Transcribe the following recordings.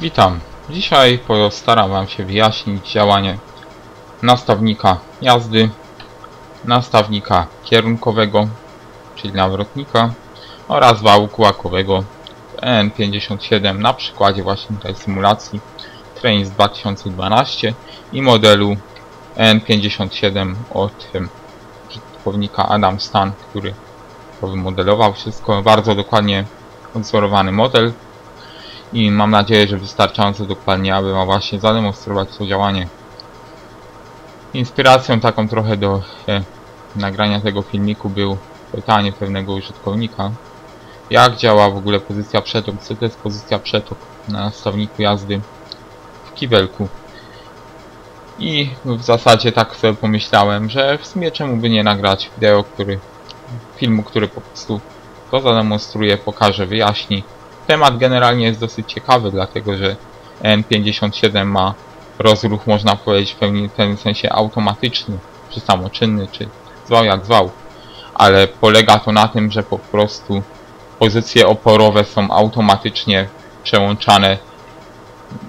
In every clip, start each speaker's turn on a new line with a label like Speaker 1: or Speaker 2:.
Speaker 1: Witam. Dzisiaj postaram Wam się wyjaśnić działanie nastawnika jazdy, nastawnika kierunkowego, czyli nawrotnika oraz wału kółakowego N57 na przykładzie właśnie tej symulacji Train z 2012 i modelu N57 od użytkownika Adam Stan, który to wymodelował wszystko. Bardzo dokładnie odzorowany model i mam nadzieję, że wystarczająco dokładnie, aby Wam właśnie zademonstrować to działanie. Inspiracją taką trochę do e, nagrania tego filmiku był pytanie pewnego użytkownika, jak działa w ogóle pozycja przetok, co to jest pozycja przetok na nastawniku jazdy w kibelku. I w zasadzie tak sobie pomyślałem, że w sumie czemu by nie nagrać wideo, który, filmu, który po prostu to zademonstruje, pokaże, wyjaśni. Temat generalnie jest dosyć ciekawy, dlatego że N57 ma rozruch, można powiedzieć, w pewnym sensie automatyczny, czy samoczynny, czy zwał jak zwał. Ale polega to na tym, że po prostu pozycje oporowe są automatycznie przełączane.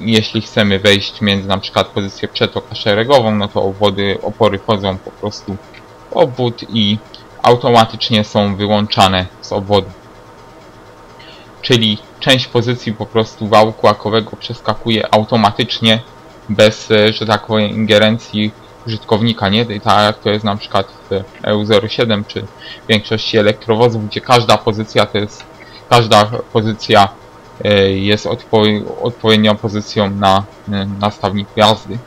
Speaker 1: Jeśli chcemy wejść między na przykład pozycję przetok a szeregową, no to obwody, opory wchodzą po prostu w obwód i automatycznie są wyłączane z obwodu. Czyli część pozycji po prostu wału kłakowego przeskakuje automatycznie bez, e, że tak powiem, ingerencji użytkownika, nie? Tak jak to jest na przykład w EU07 czy w większości elektrowozów, gdzie każda pozycja to jest, każda pozycja e, jest odpo odpowiednią pozycją na e, nastawniku jazdy.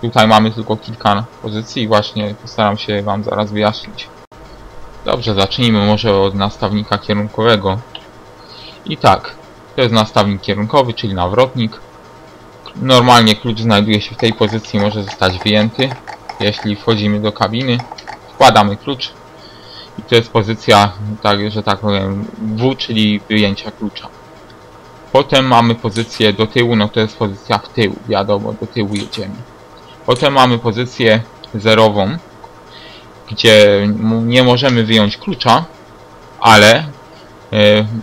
Speaker 1: Tutaj mamy tylko kilka pozycji i właśnie postaram się Wam zaraz wyjaśnić. Dobrze, zacznijmy może od nastawnika kierunkowego. I tak, to jest nastawnik kierunkowy, czyli nawrotnik. Normalnie klucz znajduje się w tej pozycji, może zostać wyjęty. Jeśli wchodzimy do kabiny, wkładamy klucz i to jest pozycja, tak, że tak powiem, W, czyli wyjęcia klucza. Potem mamy pozycję do tyłu, no to jest pozycja w tył, wiadomo, do tyłu jedziemy. Potem mamy pozycję zerową, gdzie nie możemy wyjąć klucza, ale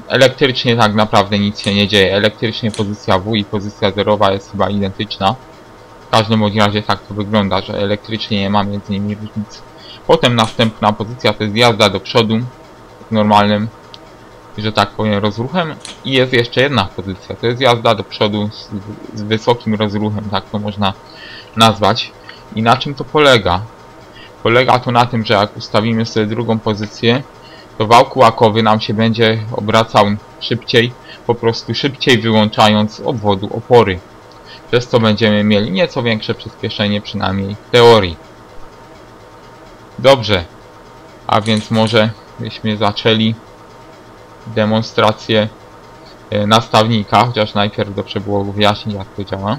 Speaker 1: elektrycznie tak naprawdę nic się nie dzieje. Elektrycznie pozycja W i pozycja zerowa jest chyba identyczna. W każdym bądź razie tak to wygląda, że elektrycznie nie ma między nimi różnicy. Potem następna pozycja to jest jazda do przodu w normalnym, że tak powiem, rozruchem. I jest jeszcze jedna pozycja, to jest jazda do przodu z, z wysokim rozruchem, tak to można nazwać. I na czym to polega? Polega to na tym, że jak ustawimy sobie drugą pozycję, to wał kłakowy nam się będzie obracał szybciej, po prostu szybciej wyłączając obwodu opory. Przez co będziemy mieli nieco większe przyspieszenie, przynajmniej w teorii. Dobrze, a więc może byśmy zaczęli demonstrację e, nastawnika, chociaż najpierw dobrze było wyjaśnić jak to działa.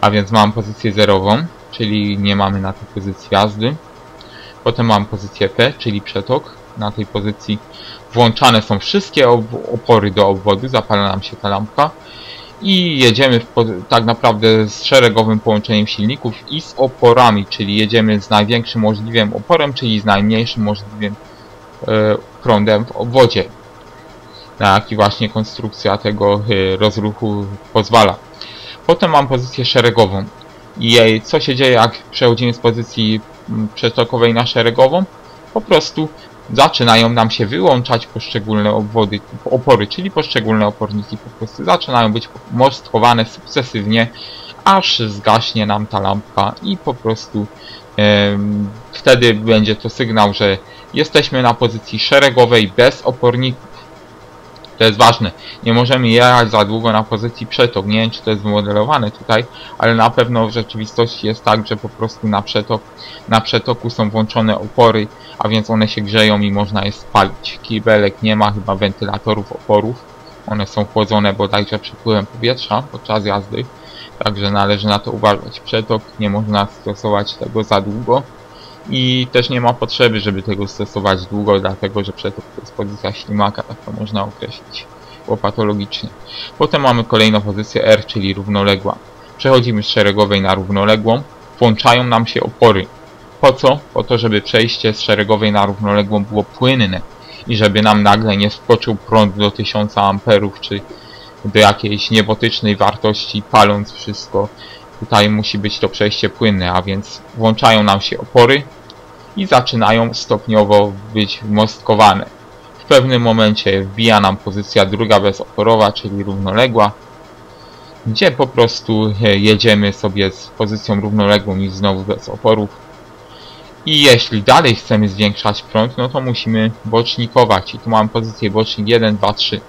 Speaker 1: A więc mam pozycję zerową, czyli nie mamy na tej pozycji jazdy. Potem mam pozycję P, czyli przetok na tej pozycji włączane są wszystkie opory do obwodu, zapala nam się ta lampka i jedziemy tak naprawdę z szeregowym połączeniem silników i z oporami, czyli jedziemy z największym możliwym oporem, czyli z najmniejszym możliwym e, prądem w obwodzie. Na jaki właśnie konstrukcja tego e, rozruchu pozwala. Potem mam pozycję szeregową. I co się dzieje jak przechodzimy z pozycji przetokowej na szeregową? Po prostu zaczynają nam się wyłączać poszczególne obwody, opory, czyli poszczególne oporniki po prostu zaczynają być mostkowane sukcesywnie, aż zgaśnie nam ta lampka i po prostu e, wtedy będzie to sygnał, że jesteśmy na pozycji szeregowej bez oporników. To jest ważne. Nie możemy jechać za długo na pozycji przetok. Nie wiem, czy to jest wymodelowane tutaj, ale na pewno w rzeczywistości jest tak, że po prostu na, przetok, na przetoku są włączone opory, a więc one się grzeją i można je spalić. Kibelek nie ma chyba wentylatorów oporów. One są chłodzone bodajże przepływem powietrza podczas jazdy. Także należy na to uważać. Przetok nie można stosować tego za długo. I też nie ma potrzeby, żeby tego stosować długo, dlatego że przetok to jest pozycja ślimaka, tak to można określić łopatologicznie. Potem mamy kolejną pozycję R, czyli równoległa. Przechodzimy z szeregowej na równoległą. Włączają nam się opory. Po co? Po to, żeby przejście z szeregowej na równoległą było płynne i żeby nam nagle nie skoczył prąd do 1000 amperów czy do jakiejś niebotycznej wartości, paląc wszystko. Tutaj musi być to przejście płynne, a więc włączają nam się opory i zaczynają stopniowo być mostkowane. W pewnym momencie wbija nam pozycja druga bezoporowa, czyli równoległa, gdzie po prostu e, jedziemy sobie z pozycją równoległą i znowu bez oporów. I jeśli dalej chcemy zwiększać prąd, no to musimy bocznikować. I tu mamy pozycję bocznik 1, 2, 3.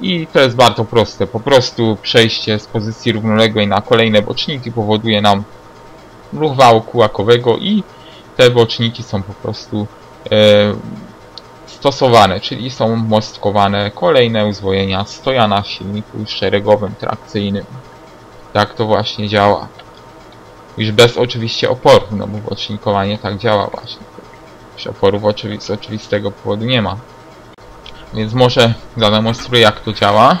Speaker 1: I to jest bardzo proste. Po prostu przejście z pozycji równoległej na kolejne boczniki powoduje nam ruch wału kółakowego i te boczniki są po prostu e, stosowane, czyli są mostkowane kolejne uzwojenia stoja na silniku szeregowym, trakcyjnym. Tak to właśnie działa. Już bez oczywiście oporu, no bo bocznikowanie tak działa właśnie. Już oporów oczywi z oczywistego powodu nie ma. Więc może zademonstruję jak to działa,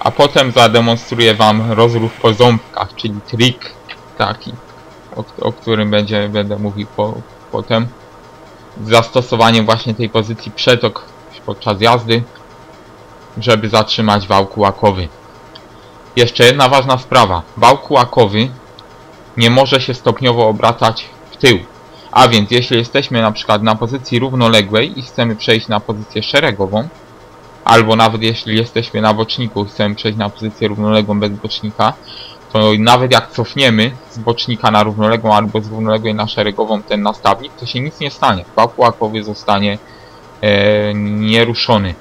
Speaker 1: a potem zademonstruję wam rozruch po ząbkach, czyli trik taki, o, o którym będzie, będę mówił po, potem. Z zastosowaniem właśnie tej pozycji przetok podczas jazdy, żeby zatrzymać wał kułakowy. Jeszcze jedna ważna sprawa. Wał kułakowy nie może się stopniowo obracać w tył. A więc jeśli jesteśmy na przykład na pozycji równoległej i chcemy przejść na pozycję szeregową, albo nawet jeśli jesteśmy na boczniku i chcemy przejść na pozycję równoległą bez bocznika, to nawet jak cofniemy z bocznika na równoległą albo z równoległej na szeregową ten nastawnik, to się nic nie stanie. Wał kułakowy zostanie e, nieruszony.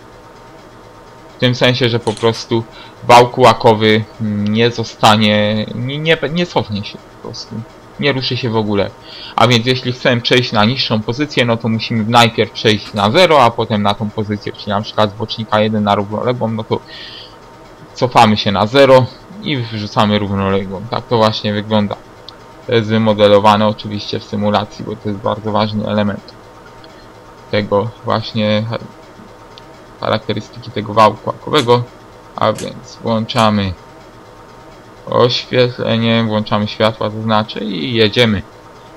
Speaker 1: W tym sensie, że po prostu wał kułakowy nie zostanie, nie, nie, nie cofnie się po prostu. Nie ruszy się w ogóle. A więc jeśli chcemy przejść na niższą pozycję, no to musimy najpierw przejść na 0, a potem na tą pozycję, czyli na przykład z bocznika 1 na równoległą, no to cofamy się na 0 i wrzucamy równoległą. Tak to właśnie wygląda. To jest wymodelowane oczywiście w symulacji, bo to jest bardzo ważny element tego właśnie charakterystyki tego wału kłakowego. A więc włączamy oświetlenie, włączamy światła to znaczy i jedziemy.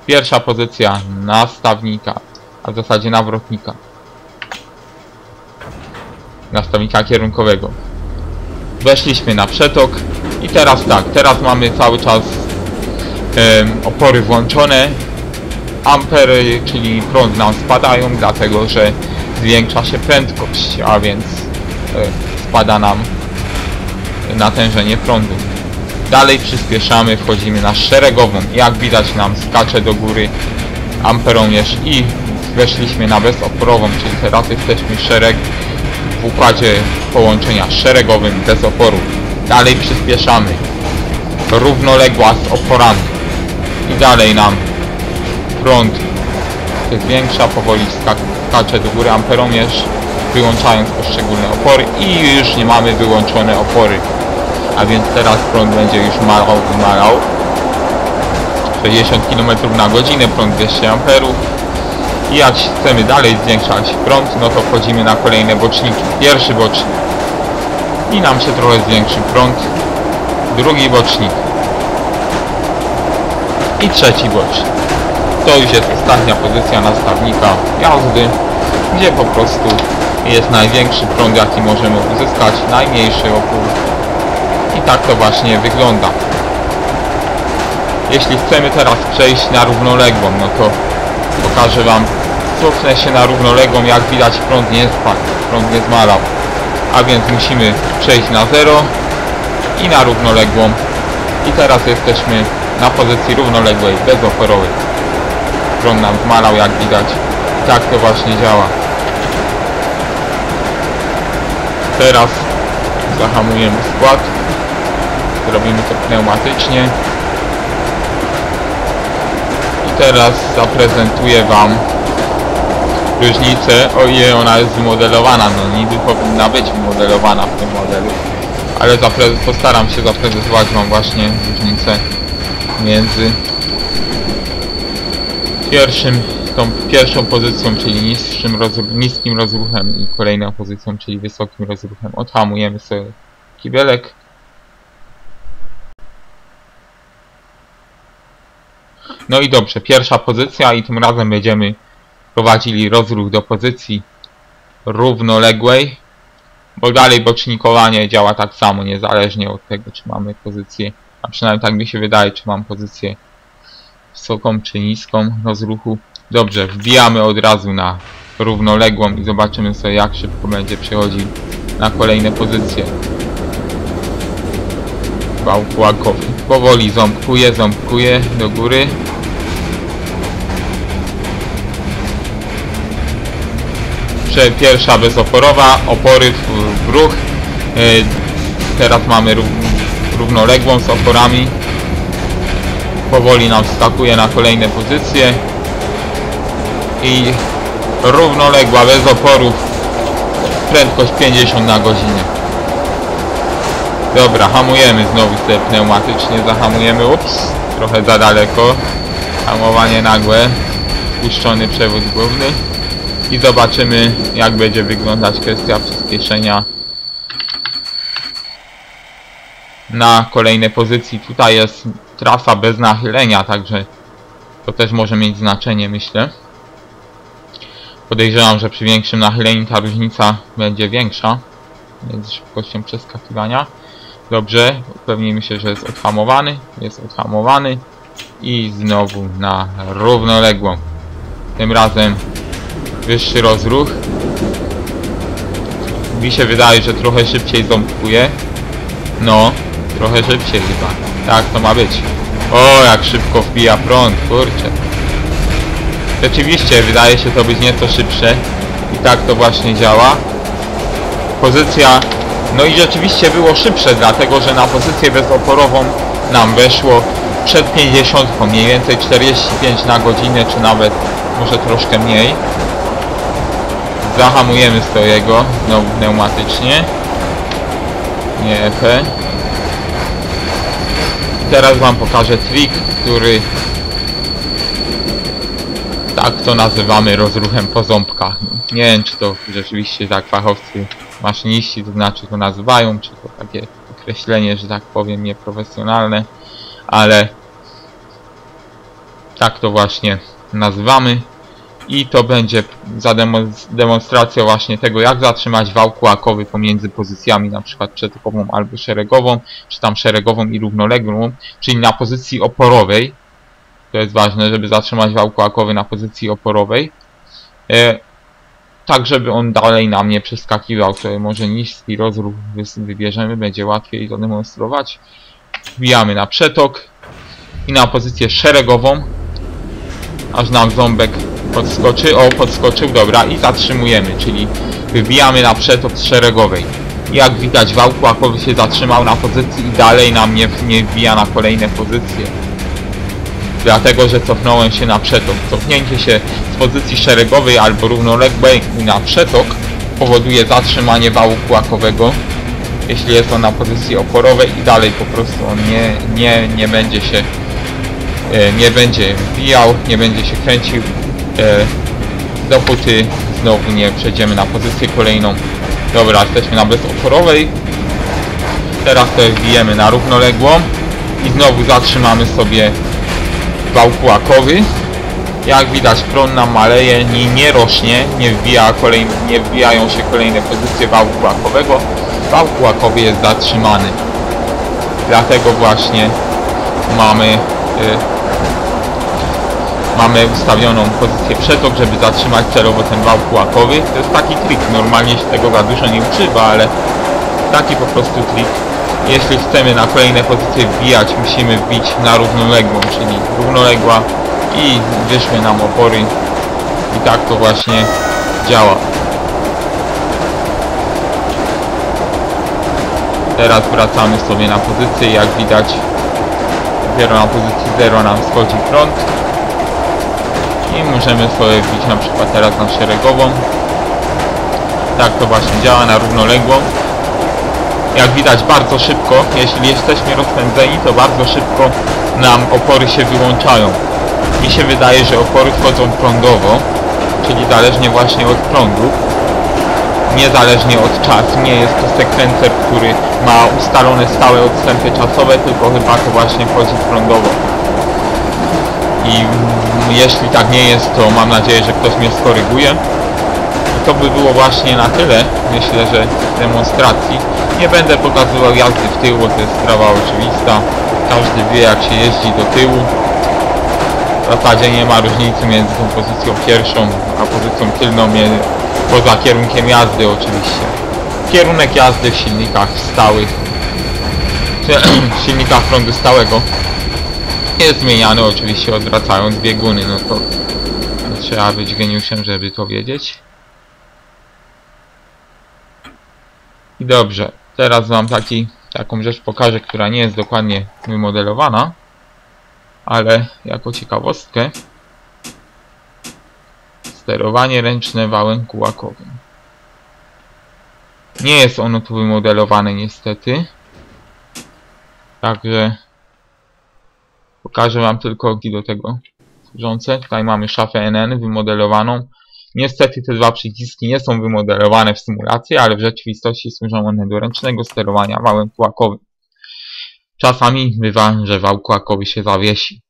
Speaker 1: Pierwsza pozycja nastawnika, a w zasadzie nawrotnika. Nastawnika kierunkowego. Weszliśmy na przetok i teraz tak, teraz mamy cały czas em, opory włączone. Ampery, czyli prąd nam spadają, dlatego że zwiększa się prędkość, a więc e, spada nam natężenie prądu. Dalej przyspieszamy, wchodzimy na szeregową. Jak widać nam skacze do góry amperomierz i weszliśmy na bezoporową, czyli teraz jesteśmy szereg w układzie połączenia szeregowym bez oporu. Dalej przyspieszamy. Równoległa z oporami. I dalej nam prąd się zwiększa, powoli skacze do góry amperomierz, wyłączając poszczególne opory i już nie mamy wyłączone opory. A więc teraz prąd będzie już malał i malał. 60 km na godzinę, prąd 200 amperów. I jak chcemy dalej zwiększać prąd, no to wchodzimy na kolejne boczniki. Pierwszy bocznik. I nam się trochę zwiększy prąd. Drugi bocznik. I trzeci bocznik. To już jest ostatnia pozycja nastawnika jazdy, gdzie po prostu jest największy prąd jaki możemy uzyskać, najmniejszy opór. I tak to właśnie wygląda. Jeśli chcemy teraz przejść na równoległą, no to pokażę Wam, cofnę się na równoległą, jak widać prąd nie spadł, prąd nie zmalał. A więc musimy przejść na 0 i na równoległą. I teraz jesteśmy na pozycji równoległej, bezoporowej. Prąd nam zmalał, jak widać. Tak to właśnie działa. Teraz zahamujemy skład. Zrobimy to pneumatycznie. I teraz zaprezentuję Wam różnicę, o ile ona jest wymodelowana. No niby powinna być wymodelowana w tym modelu. Ale postaram się zaprezentować Wam właśnie różnicę między pierwszym, tą pierwszą pozycją, czyli niższym rozruch, niskim rozruchem i kolejną pozycją, czyli wysokim rozruchem. Odhamujemy sobie kibelek. No i dobrze, pierwsza pozycja i tym razem będziemy prowadzili rozruch do pozycji równoległej. Bo dalej bocznikowanie działa tak samo, niezależnie od tego, czy mamy pozycję, a przynajmniej tak mi się wydaje, czy mam pozycję wysoką czy niską rozruchu. Dobrze, wbijamy od razu na równoległą i zobaczymy sobie jak szybko będzie przechodził na kolejne pozycje. Wał kłakowy. Powoli ząbkuje, ząbkuje do góry. Pierwsza bezoporowa, opory w, ruch. Yy, Teraz mamy rów, równoległą z oporami. Powoli nam wskakuje na kolejne pozycje. I równoległa, bez oporów. Prędkość 50 na godzinę. Dobra, hamujemy znowu sobie pneumatycznie, zahamujemy, ups, trochę za daleko. Hamowanie nagłe, spuszczony przewód główny. I zobaczymy jak będzie wyglądać kwestia przyspieszenia na kolejne pozycji. Tutaj jest trasa bez nachylenia, także to też może mieć znaczenie myślę. Podejrzewam, że przy większym nachyleniu ta różnica będzie większa między szybkością przeskakiwania. Dobrze, upewnijmy się, że jest odhamowany. Jest odhamowany. I znowu na równoległą. Tym razem wyższy rozruch. Mi się wydaje, że trochę szybciej ząbkuje. No, trochę szybciej chyba. Tak to ma być. O, jak szybko wbija prąd, kurczę. Rzeczywiście, wydaje się to być nieco szybsze. I tak to właśnie działa. Pozycja... No i rzeczywiście było szybsze, dlatego że na pozycję bezoporową nam weszło przed 50, mniej więcej 45 na godzinę, czy nawet może troszkę mniej. Zahamujemy swojego, znowu pneumatycznie. Nie efe. Teraz wam pokażę trik, który tak to nazywamy rozruchem po ząbkach. Nie wiem czy to rzeczywiście tak fachowcy maszyniści to znaczy to nazywają, czy to takie określenie, że tak powiem, nieprofesjonalne, ale tak to właśnie nazywamy i to będzie za właśnie tego jak zatrzymać wał kłakowy pomiędzy pozycjami na przykład przetokową albo szeregową, czy tam szeregową i równoległą, czyli na pozycji oporowej. To jest ważne, żeby zatrzymać wał kłakowy na pozycji oporowej. E, tak żeby on dalej nam nie przeskakiwał, sobie może niski rozruch wybierzemy, będzie łatwiej zademonstrować wbijamy na przetok i na pozycję szeregową aż nam ząbek podskoczy, o podskoczył, dobra i zatrzymujemy, czyli wybijamy na przetok z szeregowej. Jak widać wał kłakowy się zatrzymał na pozycji i dalej nam nie, nie wbija na kolejne pozycje. Dlatego, że cofnąłem się na przetok. Cofnięcie się z pozycji szeregowej albo równoległej na przetok powoduje zatrzymanie wału kłakowego jeśli jest on na pozycji oporowej i dalej po prostu on nie, nie, nie będzie się nie będzie wbijał, nie będzie się kręcił e, dopóty znowu nie przejdziemy na pozycję kolejną. Dobra, jesteśmy na bezoporowej teraz to wbijemy na równoległą i znowu zatrzymamy sobie wał kłakowy jak widać prąd nam maleje, nie, nie rośnie, nie, wbija kolejne, nie wbijają się kolejne pozycje wału kłakowego wał kłakowy jest zatrzymany. Dlatego właśnie mamy y, mamy ustawioną pozycję przetok, żeby zatrzymać celowo ten wał. To jest taki trik, normalnie się tego za dużo nie uczywa, ale taki po prostu trik. Jeśli chcemy na kolejne pozycje wbijać, musimy wbić na równoległą, czyli równoległa i wyszły nam opory i tak to właśnie działa. Teraz wracamy sobie na pozycję, jak widać dopiero na pozycji 0 nam schodzi prąd i możemy sobie wbić na przykład teraz na szeregową. Tak to właśnie działa na równoległą. Jak widać bardzo szybko jeśli jesteśmy rozpędzeni to bardzo szybko nam opory się wyłączają. Mi się wydaje, że opory wchodzą prądowo czyli zależnie właśnie od prądu. Niezależnie od czasu nie jest to sekwencer, który ma ustalone stałe odstępy czasowe tylko chyba to właśnie wchodzi prądowo. I jeśli tak nie jest, to mam nadzieję, że ktoś mnie skoryguje. to by było właśnie na tyle, myślę, że demonstracji. Nie będę pokazywał jazdy w tył, bo to jest sprawa oczywista. Każdy wie jak się jeździ do tyłu. W zasadzie nie ma różnicy między tą pozycją pierwszą a pozycją tylną, poza kierunkiem jazdy oczywiście. Kierunek jazdy w silnikach stałych, w silnikach prądu stałego jest zmieniany oczywiście odwracając bieguny, no to trzeba być geniuszem, żeby to wiedzieć. I dobrze, teraz wam taki, taką rzecz pokażę, która nie jest dokładnie wymodelowana, ale jako ciekawostkę sterowanie ręczne wałem kułakowym. Nie jest ono tu wymodelowane niestety, także pokażę wam tylko do tego służące. Tutaj mamy szafę NN wymodelowaną. Niestety te dwa przyciski nie są wymodelowane w symulacji, ale w rzeczywistości służą one do ręcznego sterowania wałem kłakowym. Czasami bywa, że wał kłakowy się zawiesi.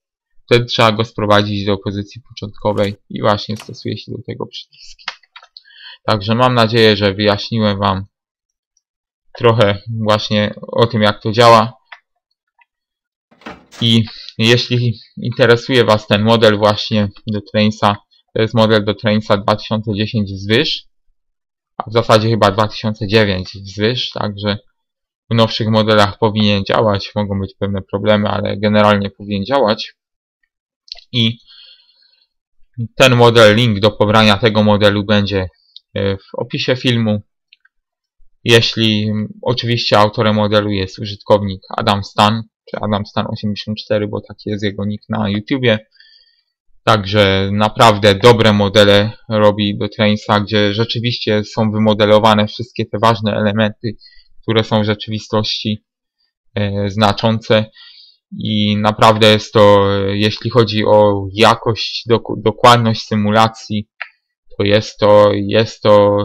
Speaker 1: Wtedy trzeba go sprowadzić do pozycji początkowej i właśnie stosuje się do tego przyciski. Także mam nadzieję, że wyjaśniłem Wam trochę właśnie o tym jak to działa. I jeśli interesuje Was ten model właśnie do Trainsa, to jest model do Trainsa 2010 wzwyż, a w zasadzie chyba 2009 wzwyż, także w nowszych modelach powinien działać, mogą być pewne problemy, ale generalnie powinien działać. I ten model, link do pobrania tego modelu będzie e, w opisie filmu. Jeśli oczywiście autorem modelu jest użytkownik Adam Stan, czy Adam Stan 84, bo taki jest jego nick na YouTubie. Także naprawdę dobre modele robi do Trainsa, gdzie rzeczywiście są wymodelowane wszystkie te ważne elementy, które są w rzeczywistości e, znaczące i naprawdę jest to, e, jeśli chodzi o jakość, dok dokładność symulacji, to jest to, jest to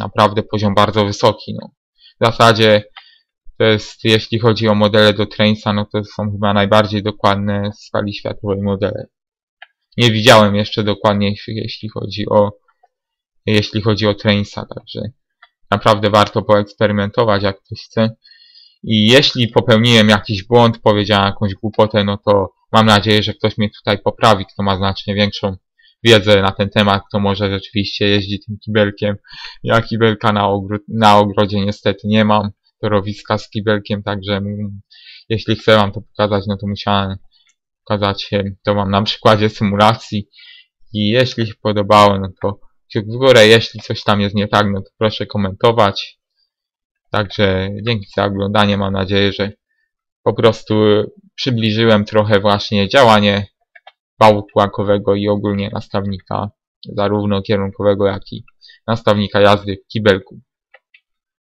Speaker 1: naprawdę poziom bardzo wysoki. No. W zasadzie to jest, jeśli chodzi o modele do Trainsa, no to są chyba najbardziej dokładne w skali światowej modele. Nie widziałem jeszcze dokładnie, jeśli chodzi o jeśli chodzi o Trainsa, także naprawdę warto poeksperymentować, jak ktoś chce. I jeśli popełniłem jakiś błąd, powiedziałem jakąś głupotę, no to mam nadzieję, że ktoś mnie tutaj poprawi, kto ma znacznie większą wiedzę na ten temat, kto może rzeczywiście jeździ tym kibelkiem. Ja kibelka na, ogród, na ogrodzie niestety nie mam, torowiska z kibelkiem, także jeśli chcę wam to pokazać, no to musiałem pokazać to wam na przykładzie symulacji. I jeśli się podobało, no to kciuk w górę, jeśli coś tam jest nie tak, no to proszę komentować. Także dzięki za oglądanie, mam nadzieję, że po prostu przybliżyłem trochę właśnie działanie płankowego i ogólnie nastawnika, zarówno kierunkowego, jak i nastawnika jazdy w kibelku.